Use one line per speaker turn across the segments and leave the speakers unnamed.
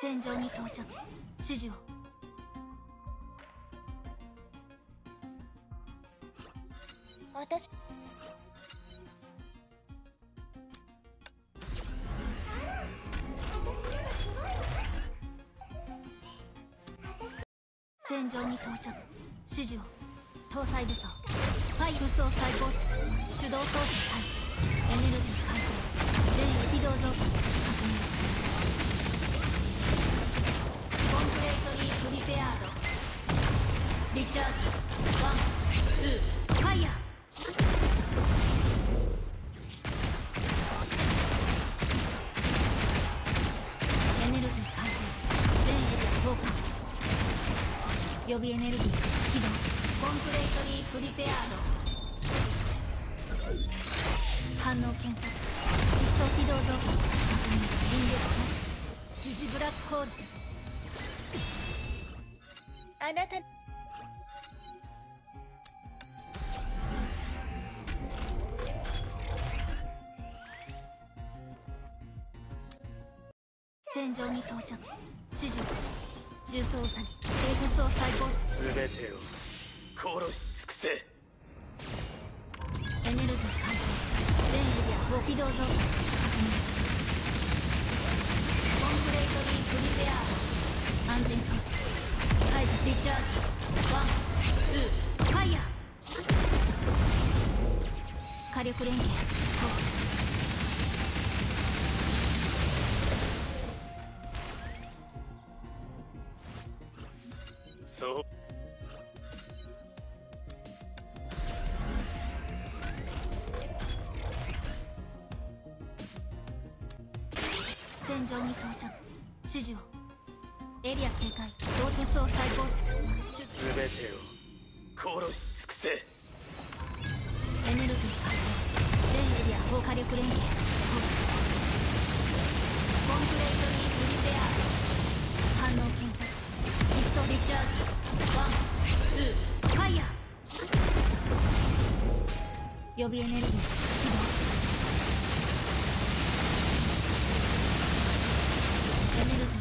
戦場に到着。指示を。
私。
戦場に到着。指示を。搭載武装。ファイ武装再構築。手動装置開始エネルギー解放全起動状態予備エネルギー起動コンプレートリープリペアード反応検索ピスト起動状態確認引力感知疑似ブラックホール
あなた。
戦場に到着。指示重装詐欺低武装再構築
全てを殺し尽くせ。
エネルギー解放全エリアご起動状態コンプレートリープリペア安全装置火力連携
そう。
戦場に到着指示をエリア警戒同手装再構築
全てを殺し尽くせ。
エネルギー解放全エリア高火力連携コンプレートリープリペア反応検索ピストリチャージワンツーファイヤー予備エネルギー起動エネルギー。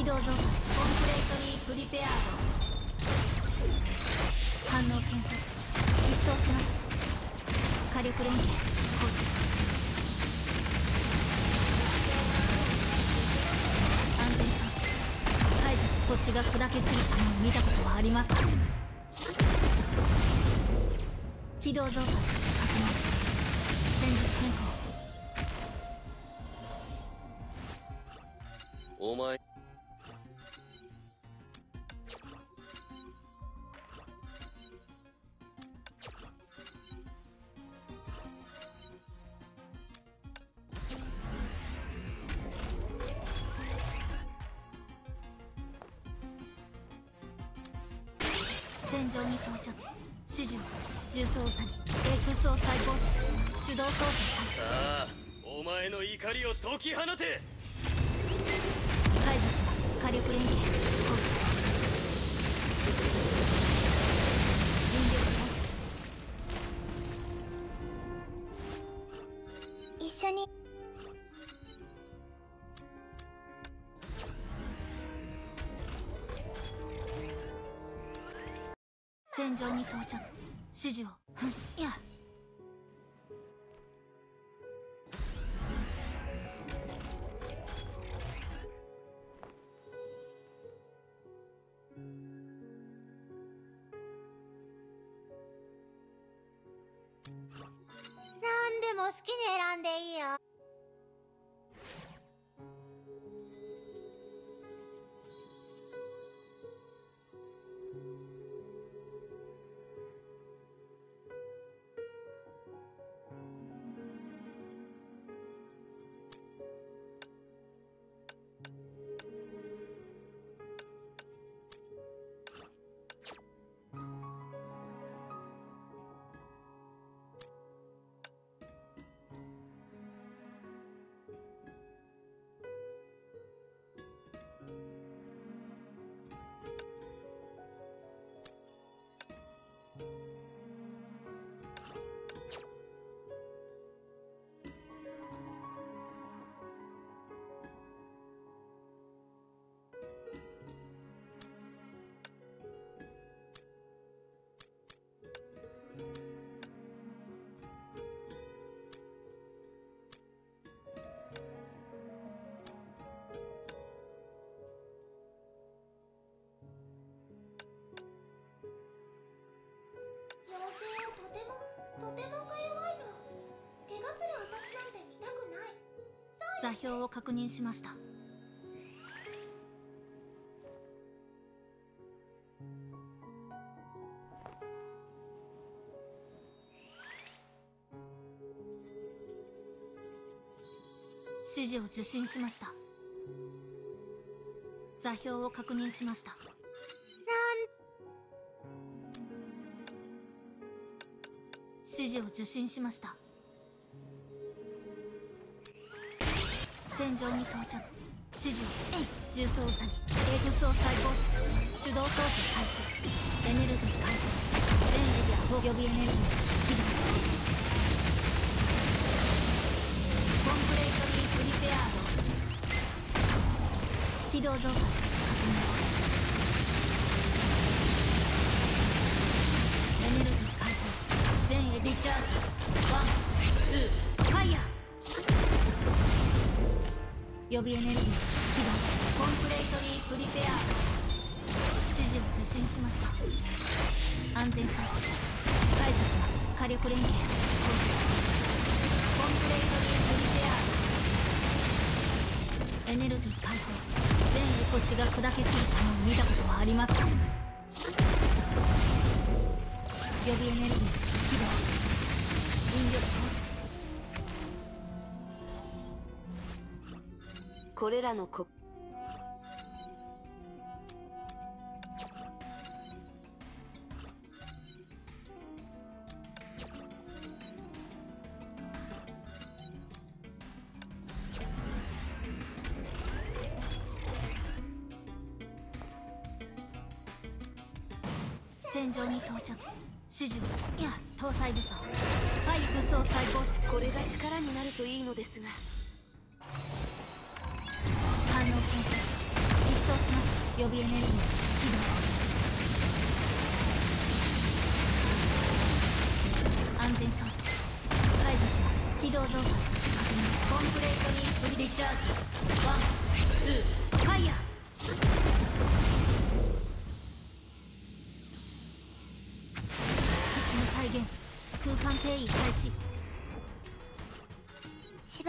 起動状態コンプレートリープリペアード反応検索一掃します火力連携放置安全装置解除し星が砕け散る様を見たことはありますか起動状態確認戦術変更
お前
戦場に到着指示を重装詐欺低空装再構築手動操作
さあお前の怒りを解き放て。
解除します。火力連携戦場に到着。指示を。いや。座標を確認しました。指示を受信しました。座標を確認しました。指示を受信しました。戦場に到着指示をえい重装作にエイトスを再構築手動操作開始エネルギー解放。全エリア予備エネルギー起動コンプレートリープリペアード起動状態確認エネルギー解放全エリチャージ。ワンツーファイヤー。予備エネルギー起動コンプレートリープリペア指示を受信しました安全装置解除します火力連携コンプレートリープリペアエネルギー解放全エコシが砕け散る様を見たことはありますか予備エネルギー起動引力
これらの国
戦場に到着。指示いや搭載武装ファイ武装再構築
これが力になるといいのですが。
予備エネルギー起動安全装置。解除します。起動状態確認コンプレートにリチャージ。ワンツー。ファイヤー。敵の再現空間定位開始
し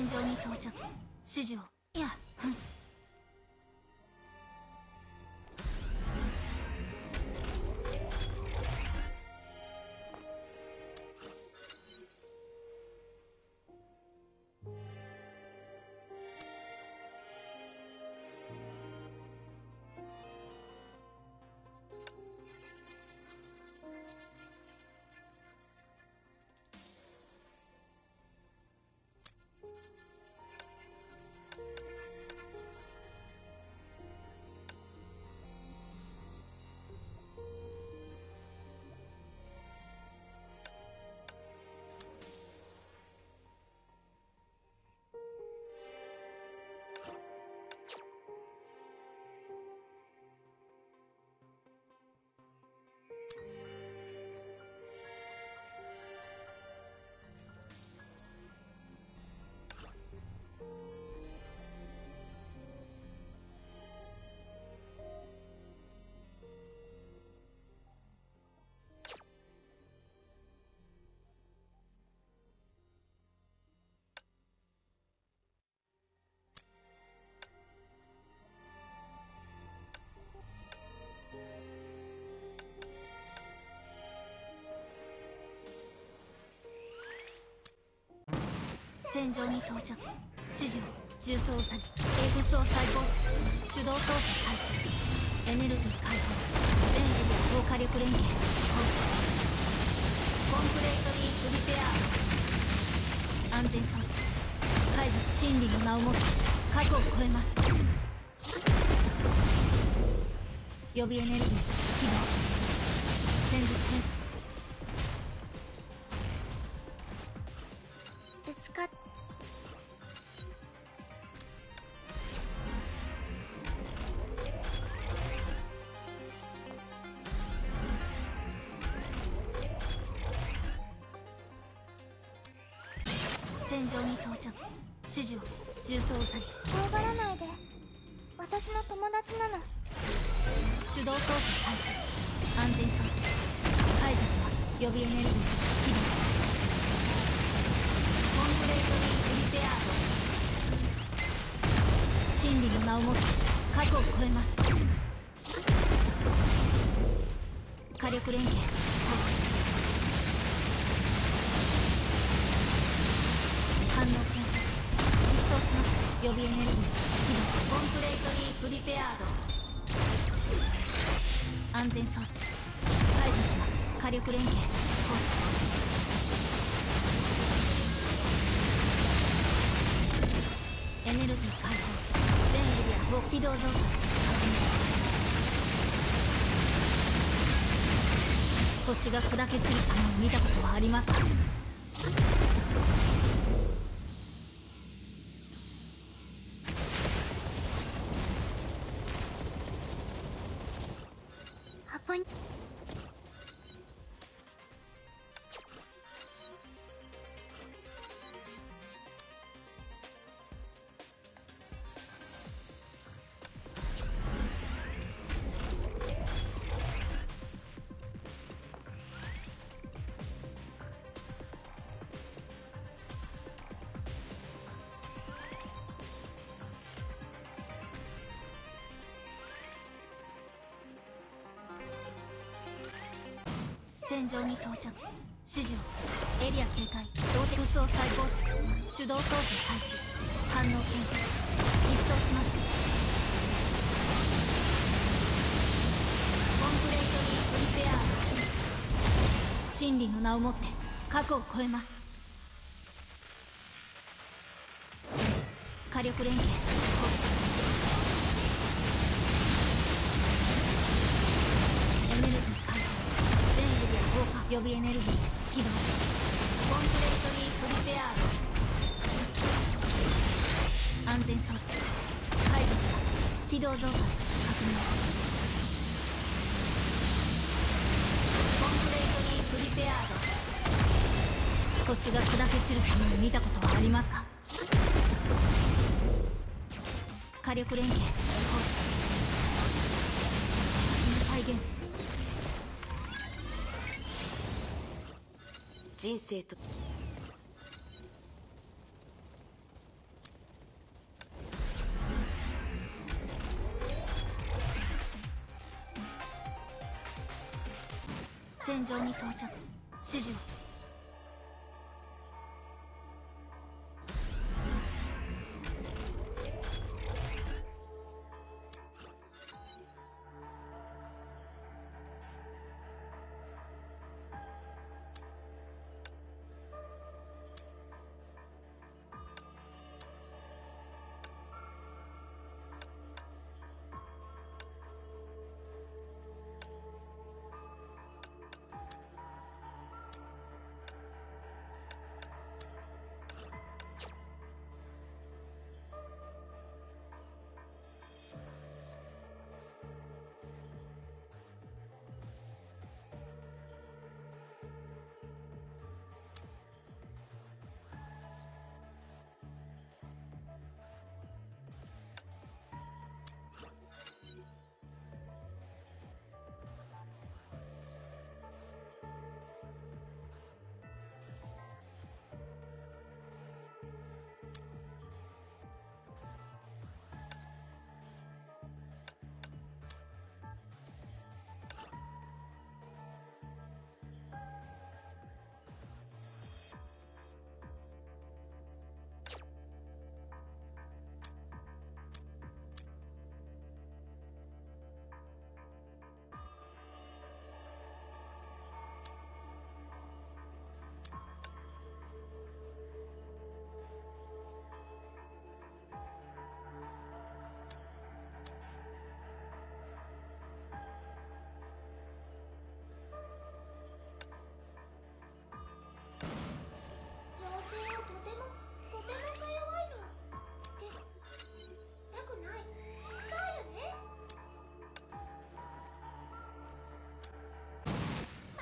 戦場に到着。指示を。戦場に到着指示を重装作にエーフスを再構築手動操作開始エネルギー解放全エリア高火力連携コンプレートリープリペア安全装置解除真理の名をもって過去を超えます予備エネルギー起動戦術変ます。予備エネルギー起動コンプレートリーリペアード真理の名をもって過去を超えます。火力連携反応検査リストをします。予備エネルギー起動コンプレートリープリペアード安全装置火力連携エネルギー解放。全エリアを起動状態確認星が砕け散るのを見たことはありますか戦場に到着。指示をエリア警戒同敵武装再構築手動操作開始反応検査一掃しますコンプレートリープリペアー真理の名をもって過去を超えます火力連携予備エネルギー起動コンプレートリープリペアード安全装置解除します起動状態確認コンプレートリープリペアード星が。砕け散る様を見たことはありますか火力連携放置再現
人生と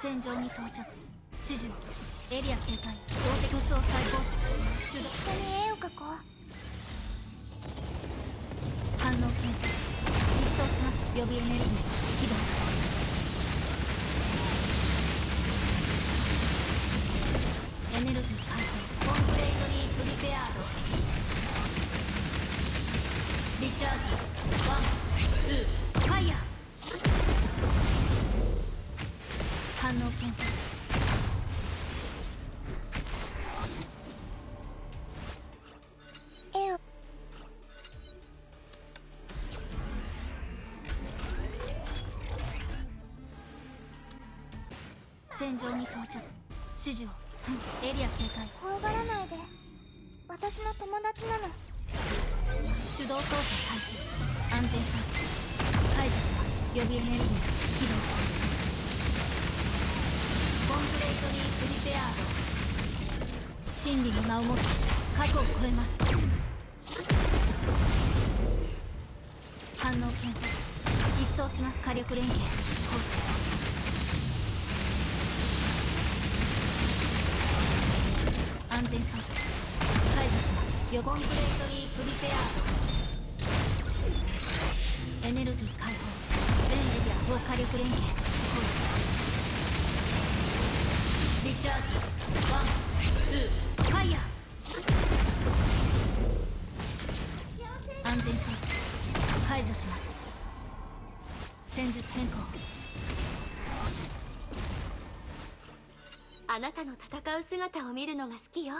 戦場に到着。指示を。エリア警戒。動的武装再構築
一緒に絵を描こう。
反応検査。実装します。予備エネルギー。戦場に到着。指示を。エリア警戒。
怖がらないで。私の友達なの。
手動操作開始。安全装置解除します予備エネルギー起動コンプレイトリープリペアード。真理の名をもって過去を超えます。反応検索一掃します。火力連携。放置全装置解除します予コンプレートリープリペアエネルギー解放全エリア等火力連携リチャージワンツーファイヤー安全装置解除します。戦術変更。
あなたの戦う姿を見るのが好きよ。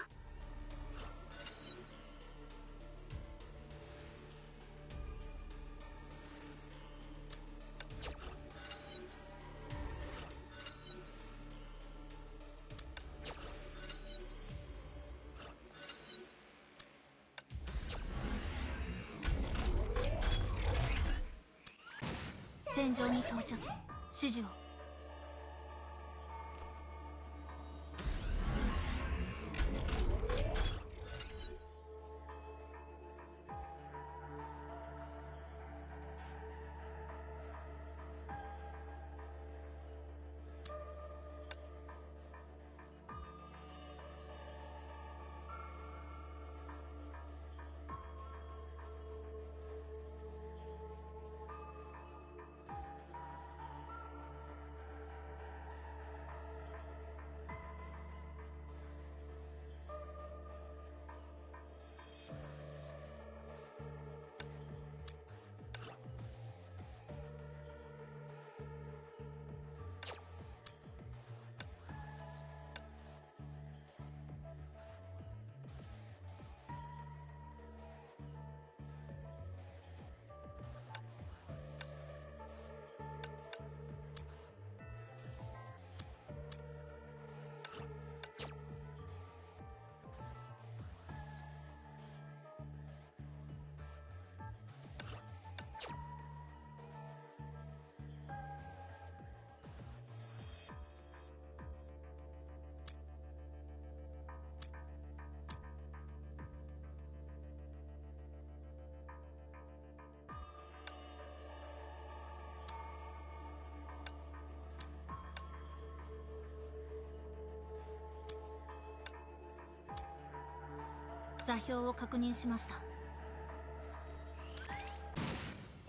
座標を確認しました。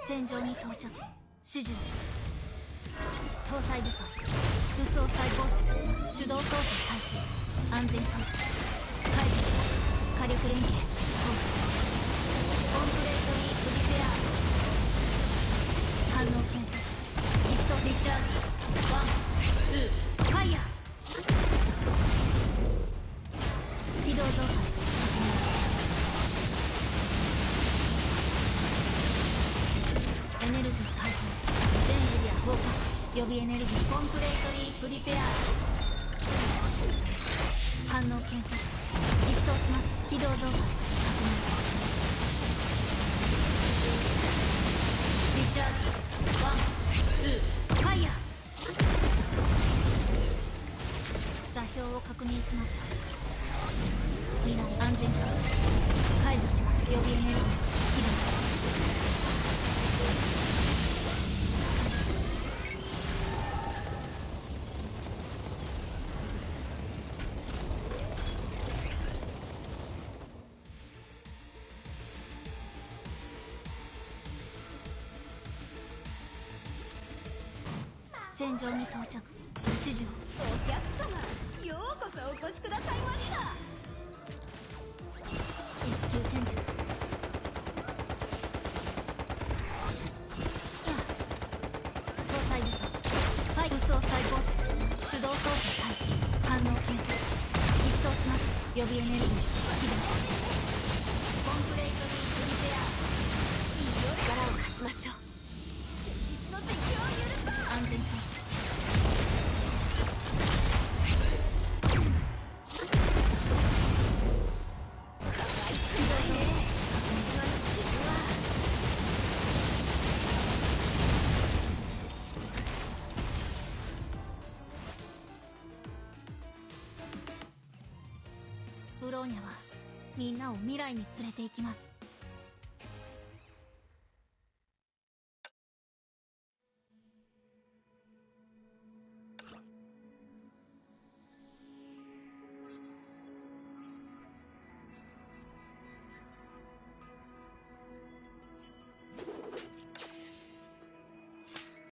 戦場に到着。指示搭載武装武装再構築手動操作開始。安全装置解除火力連携。放置コンプレートリープリペア。反応検索。リストリチャージ。ワンツーファイヤー。予備エネルギーコンプレートリープリペア反応検索実装します起動状態確認リチャージワンツー。ファイヤー。座標を確認しました未来安全装置解除します予備エネルギー。起動戦場に到着指示を
お客様ようこそお越しくださいました
S 級戦術搭載武装ファイ武装再構築手動操作開始反応検索一掃します。予備エネルギー起動
コンプレートにリペア力を貸しましょう
ローニャはみんなを未来に連れて行きます。